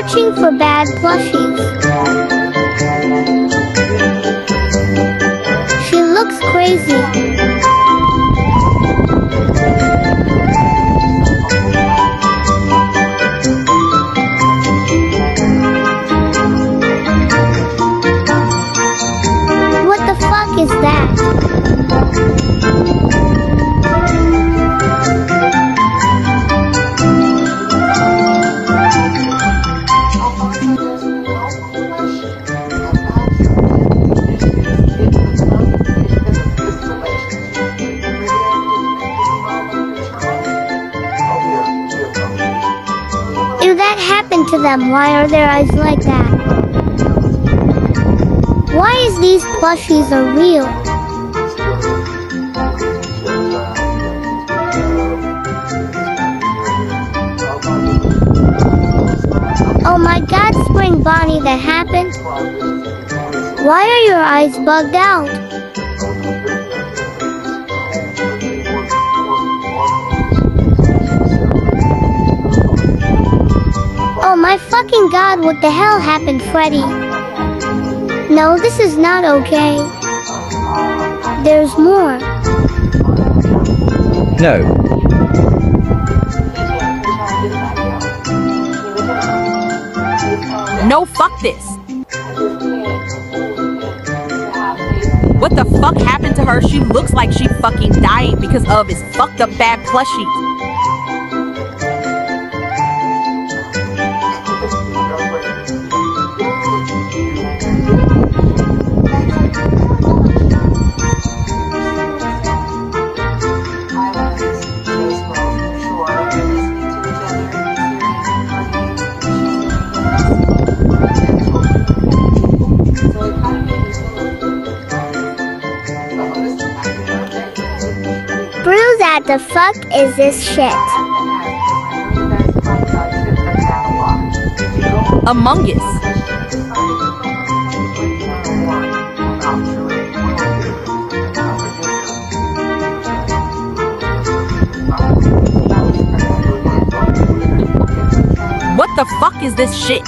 searching for bad plushies. She looks crazy. To them, why are their eyes like that? Why is these plushies are real? Oh my god, Spring Bonnie, that happened? Why are your eyes bugged out? Oh my fucking god, what the hell happened, Freddy? No, this is not okay. There's more. No. No, fuck this. What the fuck happened to her? She looks like she fucking dying because of his fucked up bad plushie. Bruce, that the fuck is this shit? Among Us. What the fuck is this shit?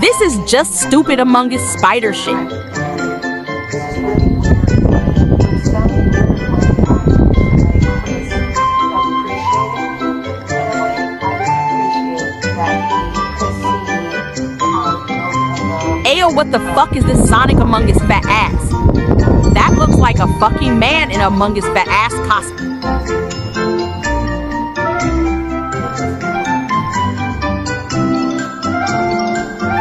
This is just stupid Among Us spider shit. Ayo, what the fuck is this Sonic Among Us fat ass? That looks like a fucking man in Among Us fat ass costume.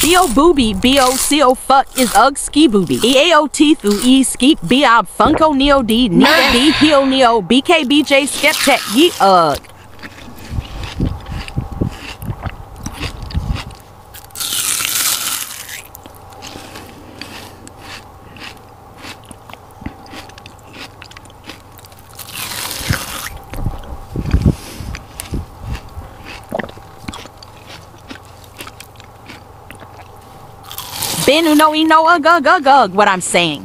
B-O booby, B-O-C-O fuck is ug ski booby. E-A-O-T through E skeep B-Ob Funko Neo D Neo D Heel Neo BKBJ Skeptech Ye ug. Been no e no ugh ugh ugh what I'm saying.